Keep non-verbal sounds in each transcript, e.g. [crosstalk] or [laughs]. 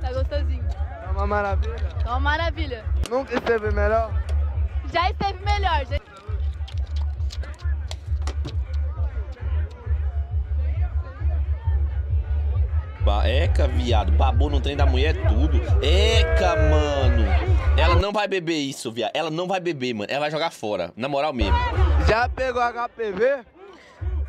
Tá gostosinho. É uma maravilha. É uma maravilha. Nunca esteve melhor? Já esteve melhor, gente. Eca, viado. Babou no trem da mulher é tudo. Eca, mano. Ela não vai beber isso, viado. Ela não vai beber, mano. Ela vai jogar fora. Na moral mesmo. Já pegou HPV?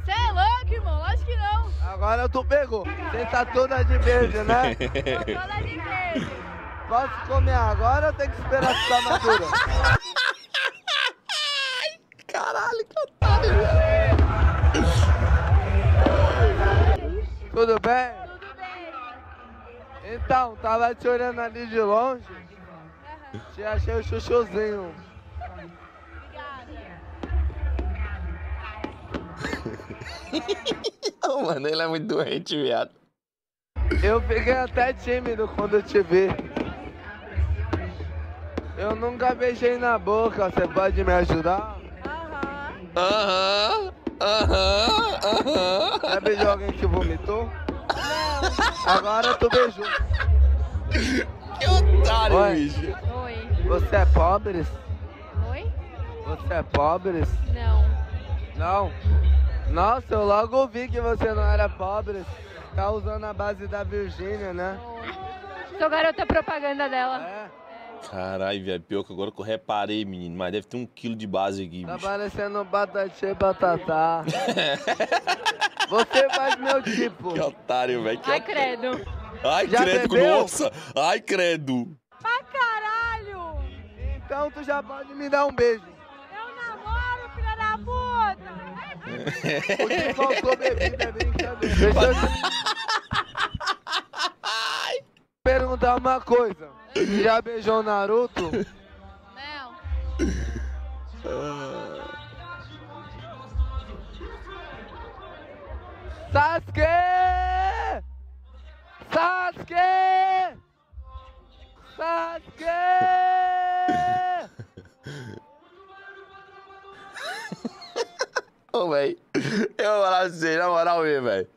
Você é louco, irmão? Lógico que não. Agora tu pegou. Você tá toda de verde, né? Tô [laughs] toda de verde. Posso comer agora ou tem que esperar ficar madura? Caralho, que otário, velho. Tudo bem? Tudo bem. Então, tava te olhando ali de longe. Te achei o chuchuzinho. [laughs] Oh, mano, ele é muito doente, viado. Eu fiquei até tímido quando te vi. Eu nunca beijei na boca, você pode me ajudar? Aham. Aham, aham, aham. Já beijou alguém que vomitou? Agora tu beijou. Que otário, Oi. bicho. Oi. Você é pobre? Oi? Você é pobre? Não. Não. Nossa, eu logo vi que você não era pobre. Tá usando a base da Virgínia, né? Sou garota propaganda dela. É. Caralho, velho. Pior que agora que eu reparei, menino. Mas deve ter um quilo de base aqui, Tá bicho. parecendo batatinha e batatá. [laughs] Você faz meu tipo. Que otário, velho. Que Ai, otário. credo. Ai, Já credo, bebeu? nossa. Ai, credo. Pra caralho. Então tu já pode me dar um beijo. O que faltou bebida é brincadeira. Deixa eu te perguntar uma coisa. Já beijou Naruto? Não. Sasuke! Sasuke! Sasuke! Ô, velho. Eu vou falar pra você, na moral mesmo, velho.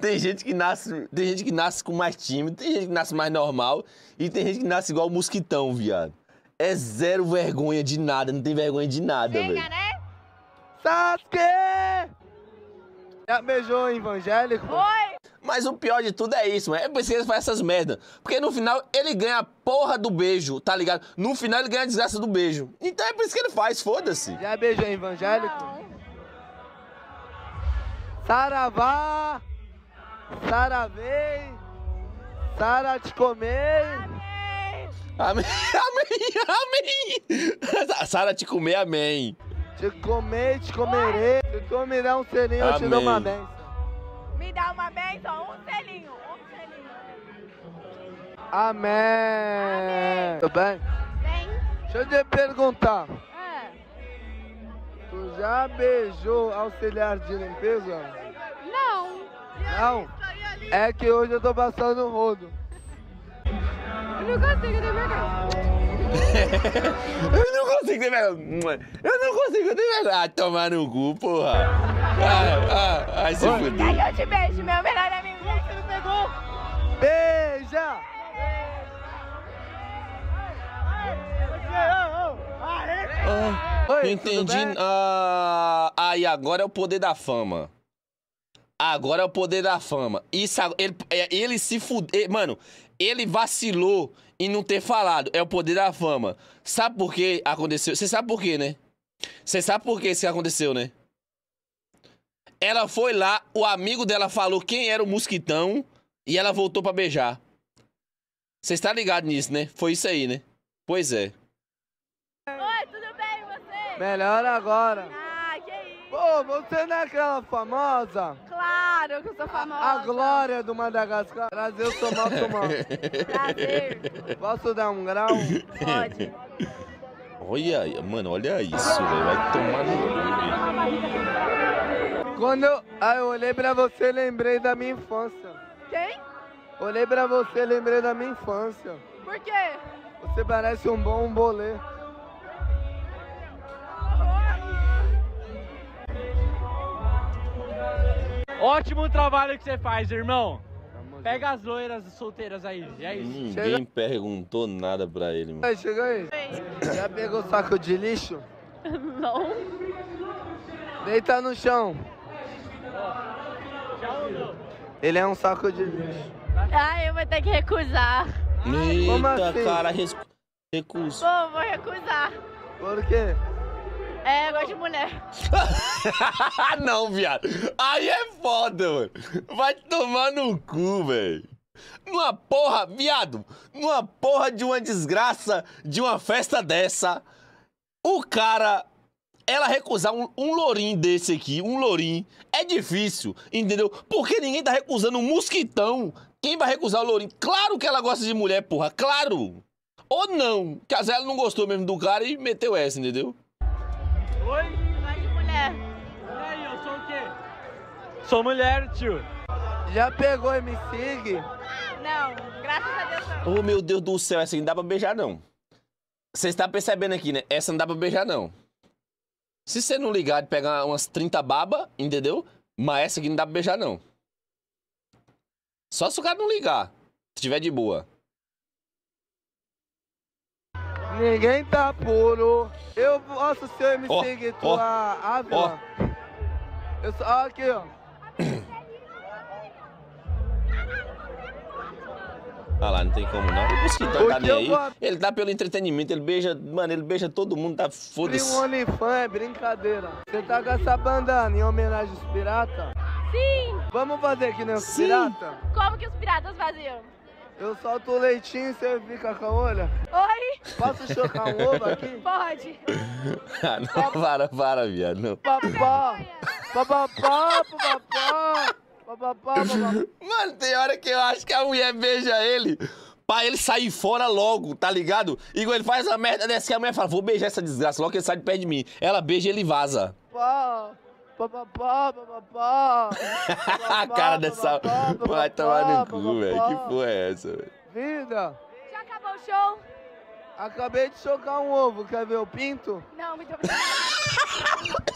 Tem gente que nasce. Tem gente que nasce com mais tímido, tem gente que nasce mais normal e tem gente que nasce igual o mosquitão, viado. É zero vergonha de nada, não tem vergonha de nada, velho. Chega, né? Sasuke! Já beijou o evangélico? Oi. Mas o pior de tudo é isso, mano. É por isso que ele faz essas merdas. Porque no final ele ganha a porra do beijo, tá ligado? No final ele ganha a desgraça do beijo. Então é por isso que ele faz, foda-se. Já beijou o evangélico? Não. Saravá! Saravei! Sara te comer! Amém, amém, amém. [laughs] Sara te comer, amém. Te comer, te comerei. Se tu me der um selinho, eu te dou uma Amém. benção. Me dá uma benção, um selinho, um selinho. Amém. Tudo bem? Bem. Deixa eu te perguntar. Já beijou auxiliar de limpeza? Não. Não? É que hoje eu tô passando o rodo. Eu não consigo ter vergonha. [laughs] Eu não consigo ter vergonha. Eu não consigo ter vergonha. Ah, tomar no cu, porra. Ah, ah, ai, se fuder. Que eu te beijo, meu melhor amigo? Você não pegou? Beija! Ah, Oi, entendi. Ah, aí agora é o poder da fama. Agora é o poder da fama. Isso, ele, é, ele se fudeu. Mano, ele vacilou em não ter falado. É o poder da fama. Sabe por que aconteceu? Você sabe por quê, né? Você sabe por que isso aconteceu, né? Ela foi lá, o amigo dela falou quem era o mosquitão e ela voltou pra beijar. Você está ligado nisso, né? Foi isso aí, né? Pois é. Oi, tudo bem, e você? Melhor agora. Ah, que isso. Pô, você não é aquela famosa? Claro que eu sou famosa. A glória do Madagascar. Prazer, eu sou mal, mal. Prazer. Posso dar um grau? Pode. Olha, aí, mano, olha isso, velho. Vai tomar no cu. Quando eu, ah, eu olhei pra você, lembrei da minha infância. Quem? Olhei pra você, lembrei da minha infância. Por quê? Você parece um bom bolê. Ótimo trabalho que você faz, irmão. Pega as loiras solteiras aí. E é isso. Ninguém perguntou nada pra ele, mano. Aí, chega aí. Já pegou o saco de lixo? [laughs] Não. Deita no chão. Ele é um saco de lixo. Ah, eu vou ter que recusar. Como Eita, assim? cara, res... recuso. Pô, vou recusar. Por quê? É, eu gosto de mulher. [laughs] não, viado. Aí é foda, mano. Vai tomar no cu, velho. Numa porra, viado, numa porra de uma desgraça de uma festa dessa, o cara, ela recusar um, um desse aqui, um lourinho, é difícil, entendeu? Porque ninguém tá recusando um mosquitão. Quem vai recusar o lourinho? Claro que ela gosta de mulher, porra, claro. Ou não, que vezes ela não gostou mesmo do cara e meteu essa, entendeu? Sou mulher, tio. Já pegou e me sigue? Não, graças a Deus não. Oh, meu Deus do céu, essa aqui não dá pra beijar, não. Você está percebendo aqui, né? Essa não dá pra beijar, não. Se você não ligar de pegar umas 30 baba, entendeu? Mas essa aqui não dá pra beijar, não. Só se o cara não ligar. Se tiver de boa. Ninguém tá puro. Eu posso ser me Ó, seguir ó, tua ávila. Eu só, ó, aqui, ó. Ah lá, não tem como não. O mosquitão tá nem aí. vou- Ele tá pelo entretenimento, ele beija. Mano, ele beija todo mundo, tá Abrir um foda-se. OnlyFans é brincadeira. Você tá com essa bandana em homenagem aos piratas? Sim. Vamos fazer que nem os Sim. piratas? Como que os piratas faziam? Eu solto o leitinho e você fica com a olha. Oi? Posso chocar um ovo aqui? [laughs] Pode. [laughs] Ah, não, para, para, viado. Papá, papapá, papapá. Mano, tem hora que eu acho que a mulher beija ele pra ele sair fora logo, tá ligado? E quando ele faz uma merda dessa, que a mulher fala, vou beijar essa desgraça, logo que ele sai de perto de mim. Ela beija e ele vaza. Pá, papapá, papapá. a cara dessa... Vai tomar no cu, velho. Que porra é essa, velho? Vida, Já acabou o show? acabei de chocar um ovo, quer ver o pinto? Não, muito obrigada.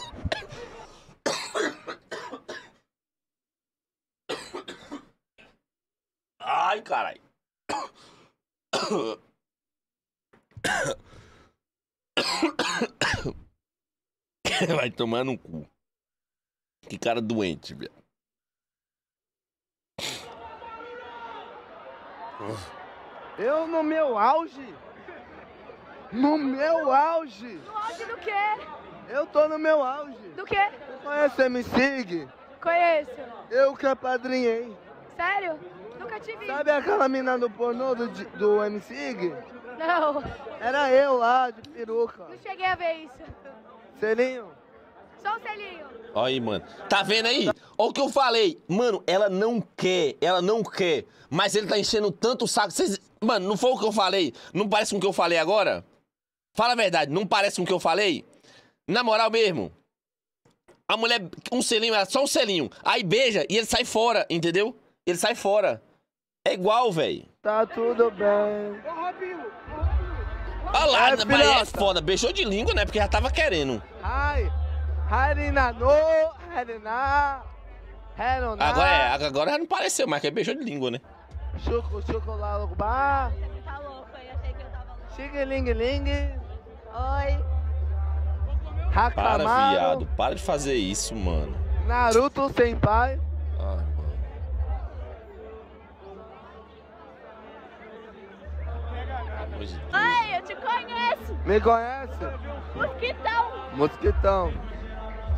Ai, caralho. [coughs] Vai tomar no cu. Que cara doente, velho. Eu no meu auge? No meu auge? No auge do quê? Eu tô no meu auge. Do quê? Você conhece MC? Conheço. Eu que apadrinhei. Sério? Nunca te vi. Sabe aquela mina do pornô do, do MC? Não. Era eu lá, de peruca. Não cheguei a ver isso. Selinho? Só um selinho. Olha aí, mano. Tá vendo aí? Olha o que eu falei. Mano, ela não quer, ela não quer. Mas ele tá enchendo tanto o saco. Vocês... Mano, não foi o que eu falei? Não parece com o que eu falei agora? Fala a verdade, não parece com o que eu falei? Na moral mesmo. A mulher, um selinho, ela- só um selinho. Aí beija e ele sai fora, entendeu? Ele sai fora. É igual, velho. Tá tudo bem. Olha lá, É, mas é foda. Beijou de língua, né? Porque já tava querendo. Ai. Agora é, agora já não pareceu mais, que é beijou de língua, né? Chuco, chocolate, bar, Você tá louco aí, achei que eu tava louco. xing, ling, ling, Oi. Para, Hakamaru, viado. Para de fazer isso, mano. Naruto sem pai. Ai, Deus. Oi, eu te conheço. Me conhece? Mosquitão. Mosquitão.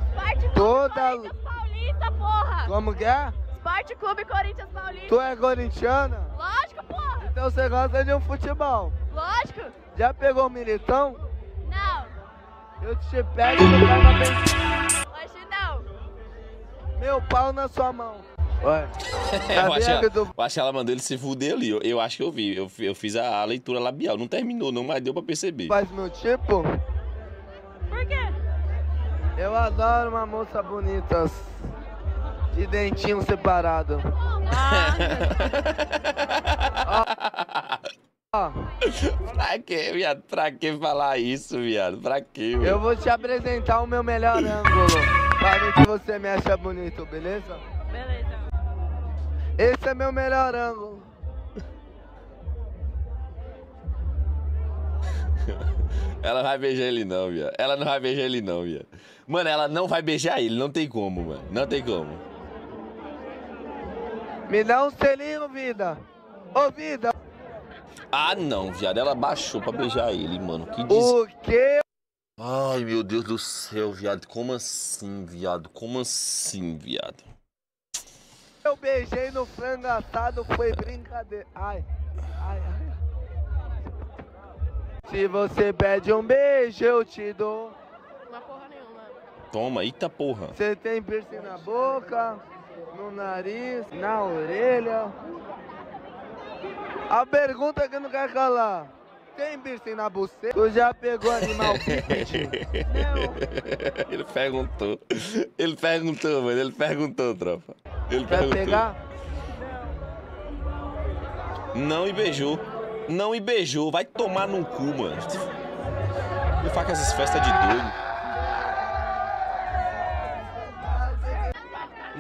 Esporte Clube Toda- Corinthians Paulista, porra. Como que é? Esporte Clube Corinthians Paulista. Tu é corintiana? Lógico, porra. Então você gosta de um futebol. Lógico. Já pegou o militão? Não. Eu te pego e tu pega bem. Hoje não. Meu pau na sua mão. É, eu, acho, ela- eu acho que ela mandou ele se fuder ali. Eu, eu acho que eu vi. Eu, eu fiz a, a leitura labial. Não terminou, não, mas deu pra perceber. faz meu tipo? Por quê? Eu adoro uma moça bonita. De dentinho separado. Ó, pra que, viado? Pra que falar isso, viado? Pra que, eu velho? vou te apresentar o meu melhor ângulo. Pra ver se você me acha bonito, beleza? Esse é meu melhor ângulo. [laughs] Ela vai beijar ele não, viado. Ela não vai beijar ele não, viado. Mano, ela não vai beijar ele, não tem como, mano. Não tem como. Me dá um selinho, vida. Ô, vida. Ah, não, viado. Ela baixou pra beijar ele, mano. Que des... O quê? Ai, meu Deus do céu, viado. Como assim, viado? Como assim, viado? Eu beijei no frango assado, foi brincadeira. Ai, ai, ai. Se você pede um beijo, eu te dou. Uma porra nenhuma. Toma, eita porra. Você tem piercing na boca, no nariz, na orelha. A pergunta que eu não quero calar. Tem piercing na buceta? Tu já pegou animal [laughs] bípede? Ele perguntou. Ele perguntou, mano. Ele perguntou, tropa. Ele Quer perguntou. pegar? Não e beijou. Não e beijou. Vai tomar no cu, mano. Ele faz com essas festas de doido.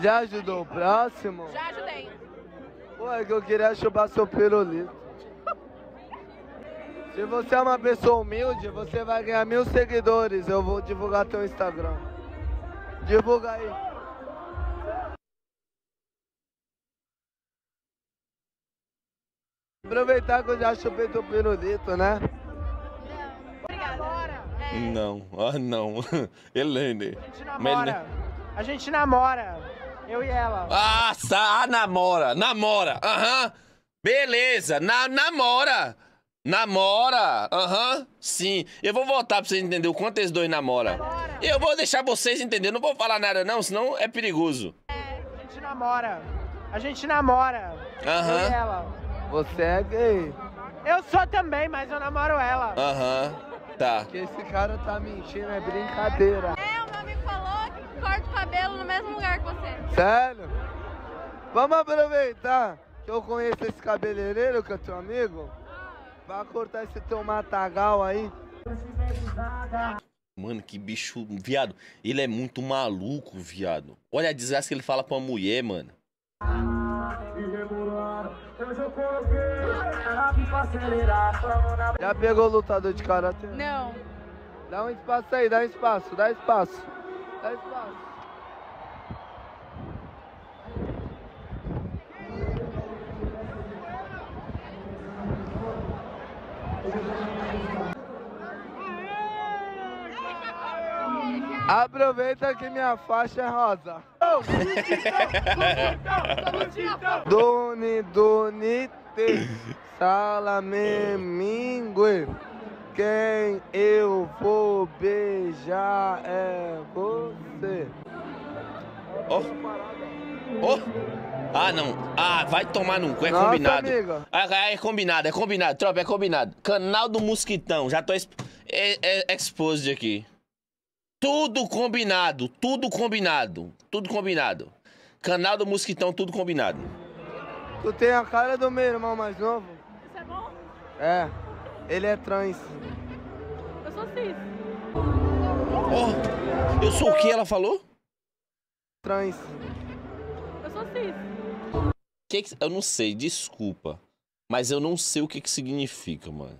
Já ajudou o próximo? Já ajudei. Pô, é que eu queria chupar seu pirulito. Se você é uma pessoa humilde, você vai ganhar mil seguidores. Eu vou divulgar teu Instagram. Divulga aí. Aproveitar que eu já chupei teu pirulito, né? Não, ah não. [laughs] Ele. A gente namora. A gente namora. Eu e ela. Ah, sa- ah, namora, namora, aham. Beleza, na, namora. Namora, aham, sim. Eu vou voltar pra vocês entenderem o quanto esses dois namoram. Eu vou deixar vocês entenderem, não vou falar nada não, senão é perigoso. A gente namora. A gente namora. Aham. e ela. Você é gay. Eu sou também, mas eu namoro ela. Aham, tá. Que esse cara tá mentindo, é brincadeira. É, o meu amigo falou que corta o cabelo no mesmo lugar que você. Sério? Vamos aproveitar que eu conheço esse cabeleireiro que é teu amigo. Vai cortar esse teu matagal aí. Mano, que bicho, viado. Ele é muito maluco, viado. Olha a desgraça que ele fala pra mulher, mano. Já pegou o lutador de karatê? Não. Dá um espaço aí, dá espaço, dá espaço. Dá espaço. Aproveita que minha faixa é rosa. Doni, donite, salame, mingue. Quem eu vou beijar é você. Ó. Ó. Ah, não. Ah, vai tomar no cu, é Nossa, combinado. Ah, é combinado, é combinado. Tropa, é combinado. Canal do Mosquitão, já tô exp é, é, exposed aqui. Tudo combinado, tudo combinado, tudo combinado. Canal do Mosquitão, tudo combinado. Tu tem a cara do meu irmão mais novo? Isso é bom? É. Ele é trans. Eu sou cis. Ó, eu sou o que ela falou? Trans. Eu sou cis. Que que- eu não sei, desculpa. Mas eu não sei o que que significa, mano.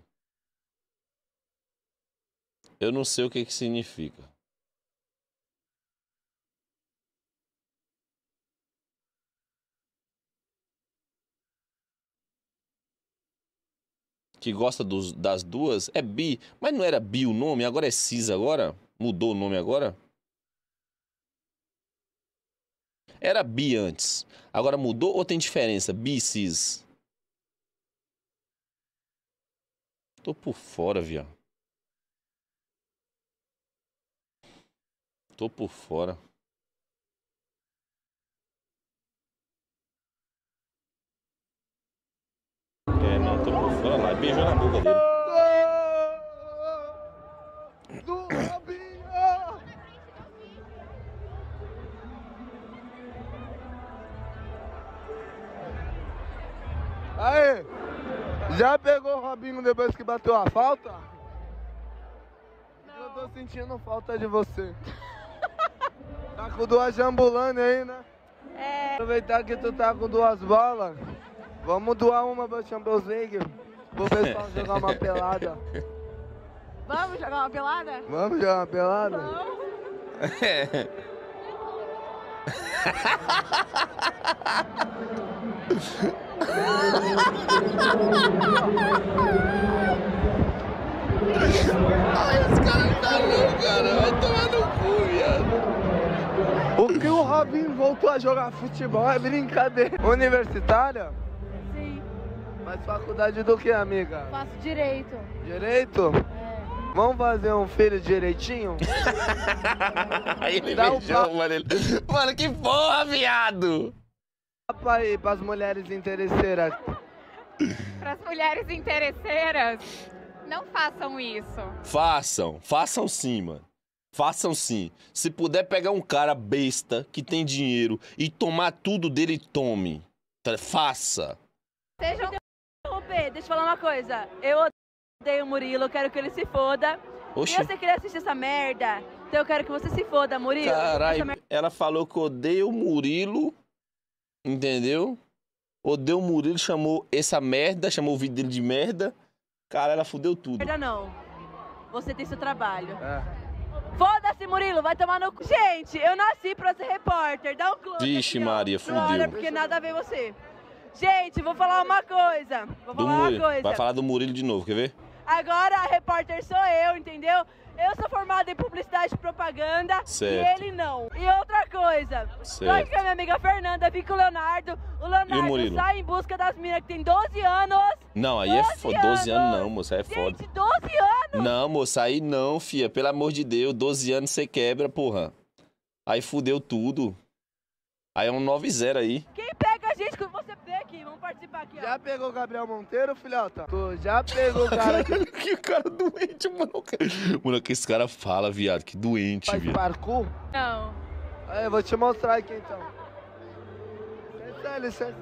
Eu não sei o que que significa. Que gosta dos- das duas é bi, mas não era bi o nome, agora é cis agora? Mudou o nome agora? Era bi antes. Agora mudou ou tem diferença? Bi, cis. Tô por fora, viado. Tô por fora. Não, fora lá. Beijou na boca dele. Do Robinho! Aí, já pegou o Robinho depois que bateu a falta? Eu tô sentindo falta de você. [laughs] Tá com duas jambulane aí, né? É, Aproveitar que tu tá com duas bolas, vamos doar uma pra Champions League. Pro pessoal jogar uma pelada. vamos jogar uma pelada? Vamos jogar uma pelada? Vamos. Ai, os caras tá louco, cara. Vai tomar no cu, viado. O que o Robin voltou a jogar futebol é brincadeira. Universitária? Faz faculdade do que, amiga? faço direito. Direito? É. Vamos fazer um filho direitinho? Aí [laughs] ele Dá um beijou, pa- mano. ele- Mano, que porra, viado. Pra aí, pras mulheres interesseiras. Para as mulheres interesseiras, não façam isso. Façam, façam sim, mano. Façam sim. Se puder pegar um cara besta que tem dinheiro e tomar tudo dele, tome. Faça. Sejam deixa eu falar uma coisa. Eu odeio o Murilo, eu quero que ele se foda. Oxi. E você queria assistir essa merda? Então eu quero que você se foda, Murilo. Caralho, merda- ela falou que odeia o Murilo, entendeu? Odeia o Murilo, chamou essa merda, chamou o vídeo dele de merda. Cara, ela fudeu tudo. merda não. Você tem seu trabalho. É. Foda-se, Murilo, vai tomar no cu. Gente, eu nasci pra ser repórter. Dá um close. Vixe, aqui. Maria, Não olha, fudeu. porque nada a ver você. Gente, vou falar uma coisa. Vou falar uma coisa. Vai falar do Murilo de novo, quer ver? Agora a repórter sou eu, entendeu? Eu sou formada em publicidade e propaganda Certo. e ele não. E outra coisa, tô Certo. aqui com a minha amiga Fernanda, vi com o Leonardo. O Leonardo Murilo? sai em busca das meninas que tem 12 anos. Não, aí é 12 foda. 12 anos não, moça, é foda. Gente, 12 anos! Não, moça, aí não, fia. Pelo amor de Deus, 12 anos você quebra, porra. Aí fudeu tudo. Aí é um 9-0 aí. Quem pega a gente quando você vê aqui? Aqui, ó. Já pegou o Gabriel Monteiro, filhota? Tu já pegou o cara que [laughs] que cara doente, mano. Mano, que esse cara fala, viado. Que doente, faz viado. parkour? Não. Aí, eu vou te mostrar aqui então. Licença, licença.